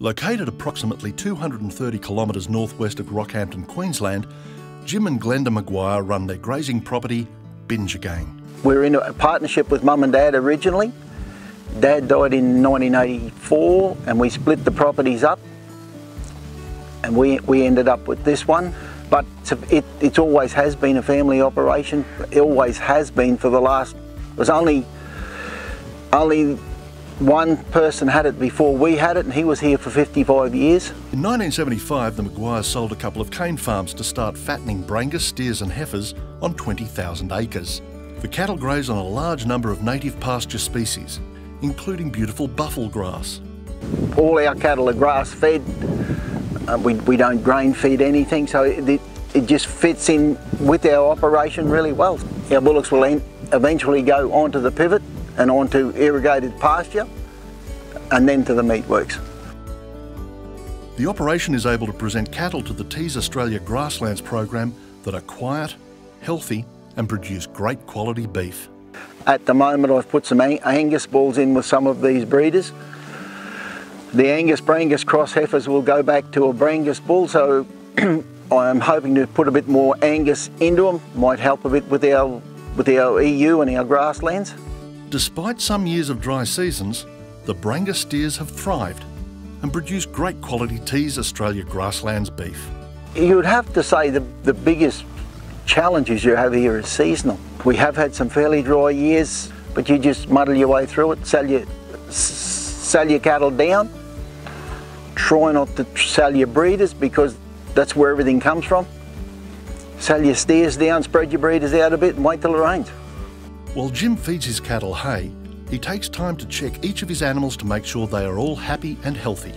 Located approximately 230 kilometres northwest of Rockhampton, Queensland, Jim and Glenda Maguire run their grazing property, Bingegang. We're in a partnership with Mum and Dad originally. Dad died in 1984 and we split the properties up and we, we ended up with this one. But it, it always has been a family operation. It always has been for the last, it was only, only one person had it before we had it and he was here for 55 years. In 1975 the Maguires sold a couple of cane farms to start fattening Brangus steers and heifers on 20,000 acres. The cattle graze on a large number of native pasture species, including beautiful buffel grass. All our cattle are grass fed uh, we, we don't grain feed anything, so it, it just fits in with our operation really well. Our bullocks will eventually go onto the pivot and onto irrigated pasture and then to the meatworks. The operation is able to present cattle to the Teys Australia Grasslands program that are quiet, healthy and produce great quality beef. At the moment I've put some Angus bulls in with some of these breeders the Angus Brangus cross heifers will go back to a Brangus bull, so I'm hoping to put a bit more Angus into them. Might help a bit with our with our EU and our grasslands. Despite some years of dry seasons, the Brangus steers have thrived and produce great quality Teys Australia grasslands beef. You would have to say the, the biggest challenges you have here is seasonal. We have had some fairly dry years, but you just muddle your way through it, sell your, sell your cattle down, try not to sell your breeders because that's where everything comes from. Sell your steers down, spread your breeders out a bit and wait till it rains. While Jim feeds his cattle hay, he takes time to check each of his animals to make sure they are all happy and healthy.